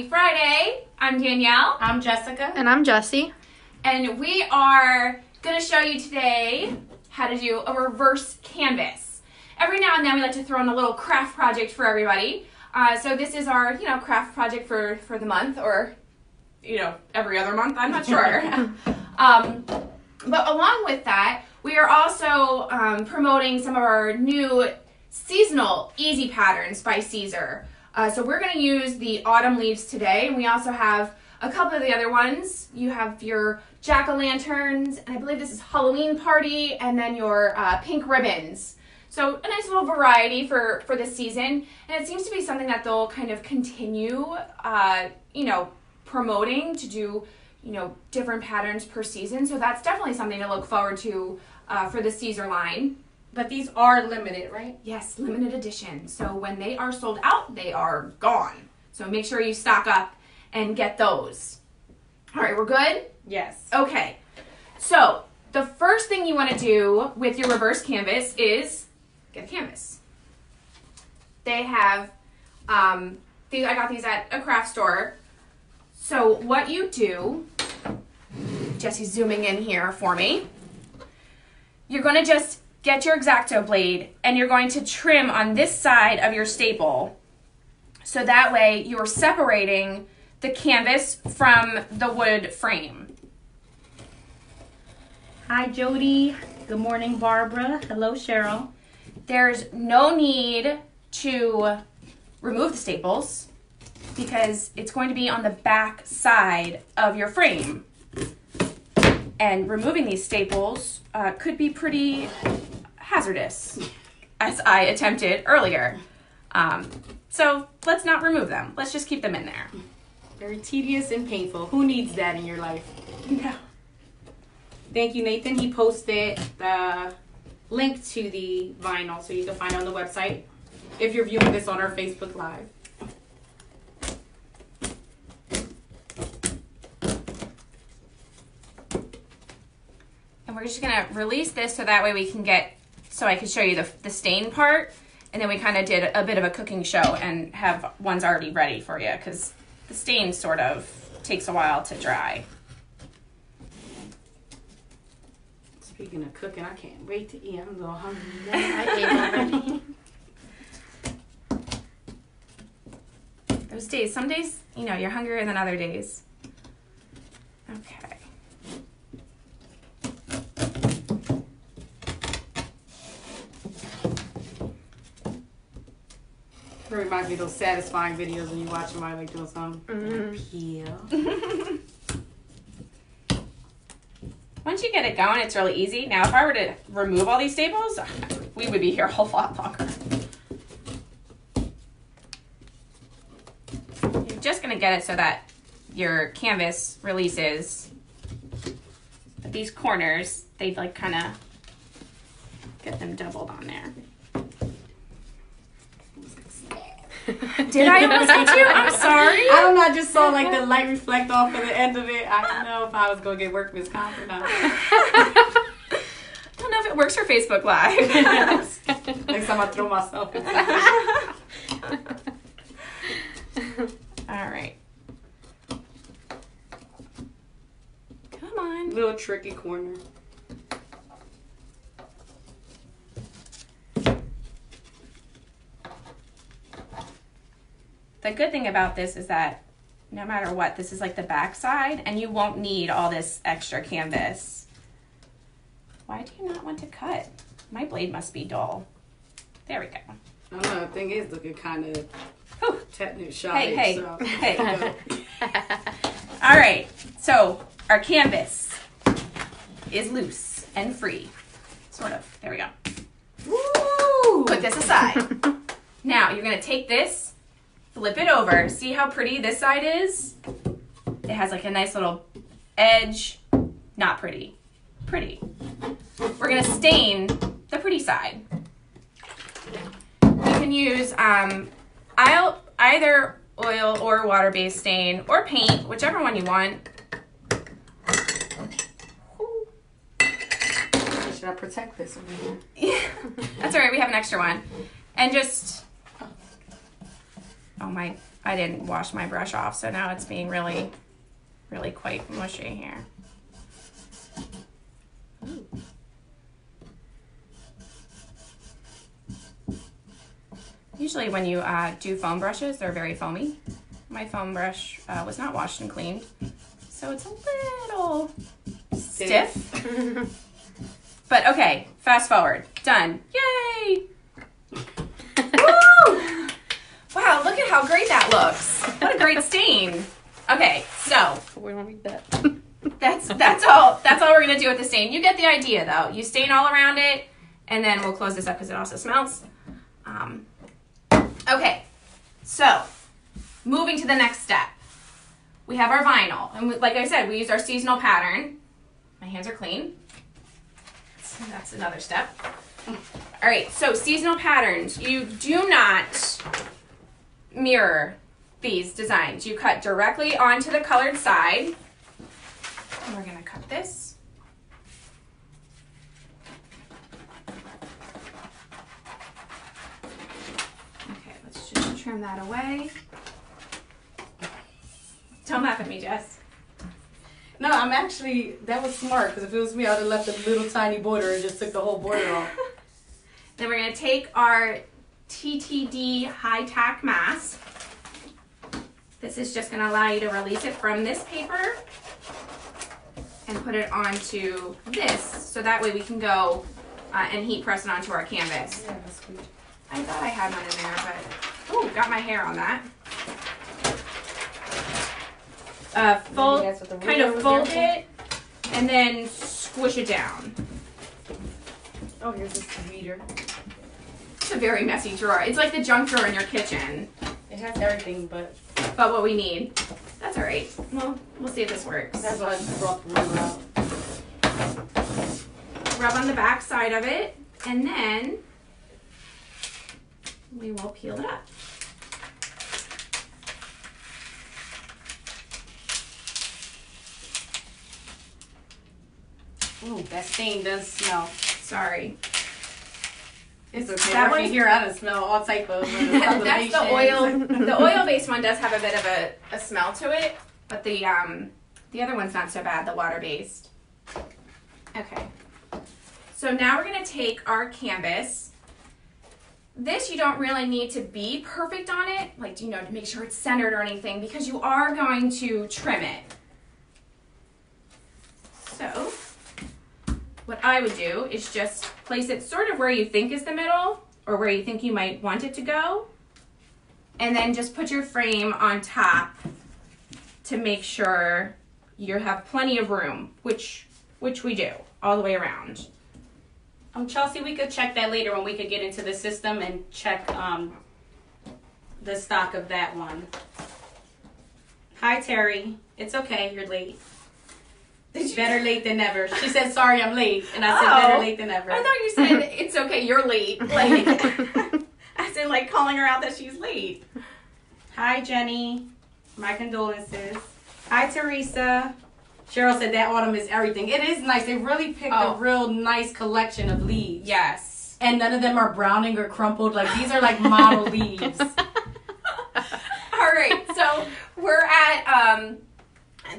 are here. It's Happy Friday. I'm Danielle, I'm Jessica. And I'm Jessie. and we are going to show you today how to do a reverse canvas. Every now and then, we like to throw in a little craft project for everybody. Uh, so this is our, you know, craft project for for the month, or you know, every other month. I'm not sure. um, but along with that, we are also um, promoting some of our new seasonal easy patterns by Siser. Uh, so we're going to use the autumn leaves today, and we also have a couple of the other ones. You have your jack o' lanterns, and I believe this is Halloween party, and then your uh, pink ribbons. So a nice little variety for for this season, and it seems to be something that they'll kind of continue, uh, you know, promoting to do, you know, different patterns per season. So that's definitely something to look forward to uh, for the Siser line. But these are limited, right? Yes, limited edition. So when they are sold out, they are gone. So make sure you stock up and get those. All right, we're good? Yes. Okay. So the first thing you want to do with your reverse canvas is get a canvas. They have, um, these, I got these at a craft store. So what you do, Jesse's zooming in here for me. You're going to just get your X-Acto blade and you're going to trim on this side of your staple. So that way you're separating the canvas from the wood frame. Hi, Jody. Good morning, Barbara. Hello, Cheryl. There's no need to remove the staples because it's going to be on the back side of your frame. And removing these staples uh, could be pretty hazardous, as I attempted earlier. Um, so let's not remove them. Let's just keep them in there. Very tedious and painful. Who needs that in your life? No. Thank you, Nathan. He posted the link to the vinyl so you can find it on the website if you're viewing this on our Facebook Live. Just gonna release this so that way we can get, so I can show you the, the stain part. And then we kind of did a bit of a cooking show and have ones already ready for you because the stain sort of takes a while to dry. Speaking of cooking, I can't wait to eat. I'm a little hungry. I ate already. Those days, some days, you know, you're hungrier than other days. Okay. It reminds me of those satisfying videos when you watch somebody like doing something. Mm-hmm. Peel. Once you get it going, it's really easy. Now, if I were to remove all these staples, we would be here a whole lot longer. You're just gonna get it so that your canvas releases. But these corners, they'd like kind of get them doubled on there. Did I almost hit you? I'm sorry. I don't know. I just saw like the light reflect off at the end of it. I don't know if I was gonna get workman's comp or not. I don't know if it works for Facebook Live. Next time I throw myself. All right. Come on. Little tricky corner. The good thing about this is that no matter what, this is like the back side, and you won't need all this extra canvas. Why do you not want to cut? My blade must be dull. There we go. I don't know. The thing is looking kind of Whew. technical shy. Hey, hey, so. hey. All right, so our canvas is loose and free. Sort of. There we go. Woo! Put this aside. now you're gonna take this, flip it over. See how pretty this side is? It has like a nice little edge. Not pretty. Pretty. We're gonna stain the pretty side. You can use um, I'll, either oil or water-based stain or paint, whichever one you want. Should I protect this over here? That's all right. We have an extra one, and just Oh my, I didn't wash my brush off, so now it's being really, really quite mushy here. Usually when you uh, do foam brushes, they're very foamy. My foam brush uh, was not washed and cleaned, so it's a little stiff. but okay, fast forward. Done. Yay! Woo! Wow, look at how great that looks. What a great stain. Okay, so We don't need that. that's that's all that's all we're gonna do with the stain. You get the idea though. You stain all around it, and then we'll close this up because it also smells. Um, okay, so moving to the next step, we have our vinyl, and we, like I said, we use our seasonal pattern. My hands are clean. So that's another step. All right, so seasonal patterns. You do not mirror these designs. You cut directly onto the colored side. And we're gonna cut this. Okay, let's just trim that away. Don't laugh at me, Jess. No, I'm actually that was smart because if it was me, I would have left a little tiny border and just took the whole border off. Then we're gonna take our TTD high tack mask. This is just gonna allow you to release it from this paper and put it onto this, so that way we can go uh, and heat press it onto our canvas. Yeah. I thought I had one in there, but oh, got my hair on that. Uh, fold, that's what the kind of fold it, and then squish it down. Oh, here's this reader. It's a very messy drawer. It's like the junk drawer in your kitchen, It has everything, but but what we need. That's all right. Well, we'll see if this works. that's why I brought the ruler out. Rub on the back side of it, and then we will peel it up. Ooh, that stain does smell. Sorry. It's okay. That I one's- hear out of smell all type of. uh, That's the oil. The oil-based one does have a bit of a, a smell to it, but the um the other one's not so bad. The water-based. Okay. So now we're gonna take our canvas. This you don't really need to be perfect on it, like you know, to make sure it's centered or anything, because you are going to trim it. So, what I would do is just place it sort of where you think is the middle or where you think you might want it to go. And then just put your frame on top to make sure you have plenty of room, which which we do all the way around. Um, Chelsea, we could check that later when we could get into the system and check um the stock of that one. Hi Terry, it's okay, you're late. Better late than never. She said, "Sorry, I'm late," and I said, Oh. "Better late than never." I thought you said it's okay, you're late. Like as in like calling her out that she's late. Hi Jenny, my condolences. Hi Teresa. Cheryl said that autumn is everything. It is nice. They really picked Oh. a real nice collection of leaves. Yes. And none of them are browning or crumpled. Like these are like model leaves. All right, so we're at um,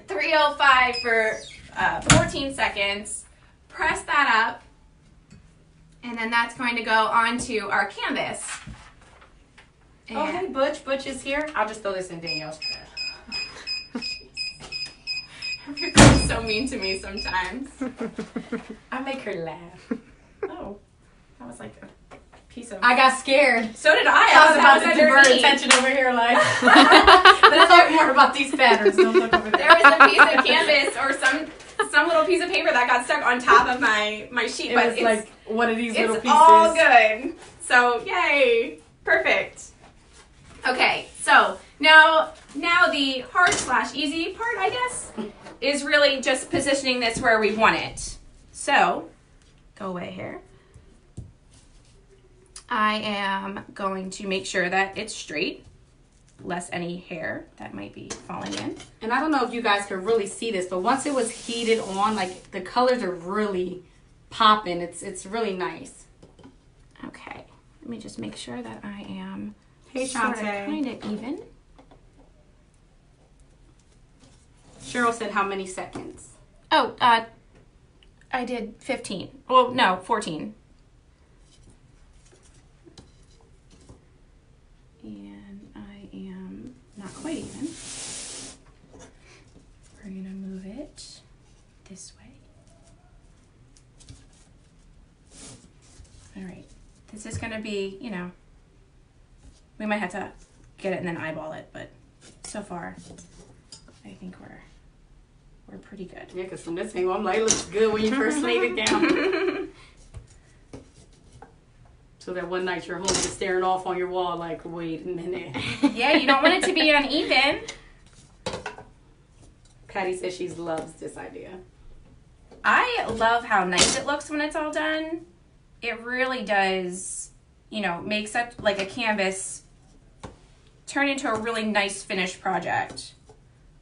305 for uh, 14 seconds. Press that up, and then that's going to go onto our canvas. Oh, hey, Butch. Butch is here. I'll just throw this in Danielle's trash. you're so mean to me sometimes. I make her laugh. Oh, that was like a piece of. I got scared. so did I. I was about to that divert attention over here, like. Let's talk more about these patterns. Don't look over There there. was a piece of canvas or some some little piece of paper that got stuck on top of my my sheet, It but was it's, like one of these little it's pieces. all good. So yay, perfect. Okay, so now now the hard slash easy part, I guess, is really just positioning this where we want it. So go away here. I am going to make sure that it's straight, less any hair that might be falling in. And I don't know if you guys can really see this, but once it was heated on, like the colors are really popping. It's it's really nice. Okay, let me just make sure that I am. Hey, sort of kind of even. Cheryl said how many seconds? Oh, uh, I did 15. Well, no, 14. And I am not quite even. We're gonna move it this way. All right. This is gonna be, you know, we might have to get it and then eyeball it, but so far, I think we're we're pretty good. Yeah, because from this angle, I'm like, it looks good when you first laid it down. so that one night you're home just staring off on your wall, like, wait a minute. yeah, you don't want it to be uneven. Patty says she loves this idea. I love how nice it looks when it's all done. It really does, you know, make such like a canvas turn into a really nice finished project.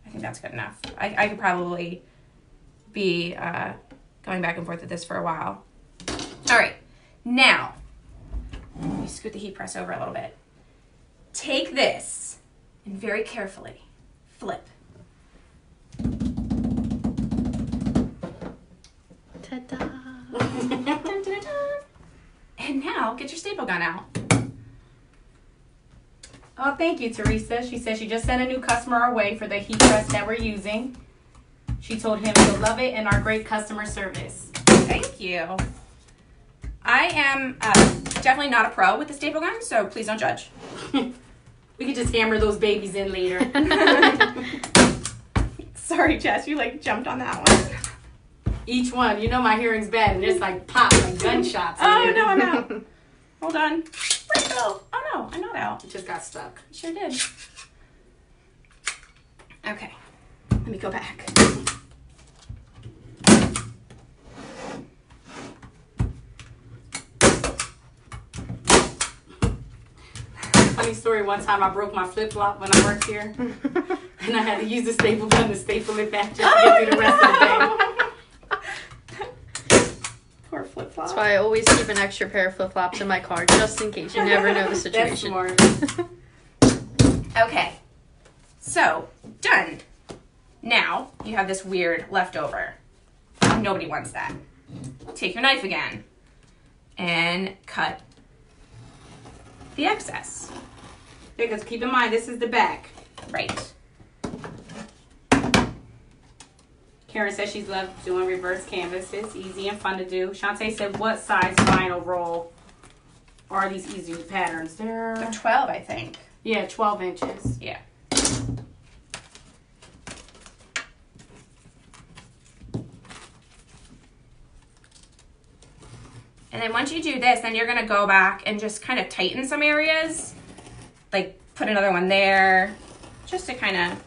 I think that's good enough. I, I could probably be uh, going back and forth with this for a while. All right, now let me scoot the heat press over a little bit. Take this and very carefully flip. Ta-da. And now get your staple gun out. Oh, thank you, Teresa. She says she just sent a new customer our way for the heat press that we're using. She told him he'll love it and our great customer service. Thank you. I am uh, definitely not a pro with the staple gun, so please don't judge. we could just hammer those babies in later. Sorry, Jess, you like jumped on that one. Each one, you know my hearing's bad, and it's like pop, like gunshots. Oh no, I'm out. Hold on. Go? Oh I'm not out. It just got stuck. Sure did. Okay, let me go back. Funny story. One time I broke my flip flop when I worked here, and I had to use the staple gun to staple it back just to oh, get through the rest of the day. That's why I always keep an extra pair of flip flops in my car, just in case. You never know the That's situation. smart. Okay, so done. Now you have this weird leftover. Nobody wants that. Take your knife again and cut the excess. Because keep in mind, this is the back. Right. Karen says she's loved doing reverse canvases, easy and fun to do. Shantae said, "What size vinyl roll are these easy patterns?" They're They're 12, I think. yeah, 12 inches. Yeah. And then once you do this, then you're gonna go back and just kind of tighten some areas. Like put another one there, just to kind of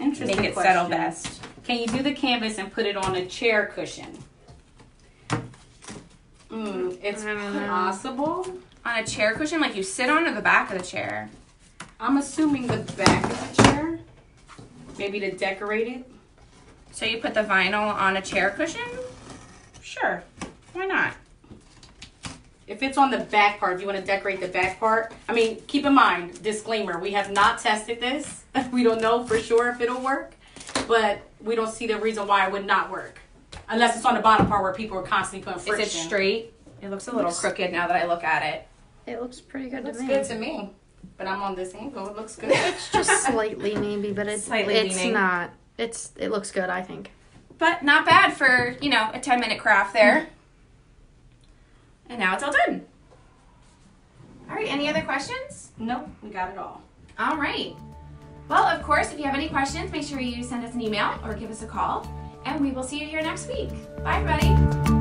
interesting. make it question. settle best. Can you do the canvas and put it on a chair cushion? Mm, it's I don't know. possible. On a chair cushion, like you sit on or the back of the chair. I'm assuming the back of the chair, maybe to decorate it. So you put the vinyl on a chair cushion? Sure. Why not? If it's on the back part, if you want to decorate the back part, I mean, keep in mind, disclaimer, we have not tested this. we don't know for sure if it'll work, but we don't see the reason why it would not work. Unless it's on the bottom part where people are constantly putting friction. Is it straight? It looks a little crooked now that I look at it. It looks pretty good It looks to me. good to me. But I'm on this angle. It looks good. It's just slightly maybe, but it's Slightly it's leaning. not. It's it looks good, I think. But not bad for, you know, a 10 minute craft there. And now it's all done. All right, any other questions? nope, we got it all. All right. Well, of course, if you have any questions, make sure you send us an email or give us a call. And we will see you here next week. Bye, everybody.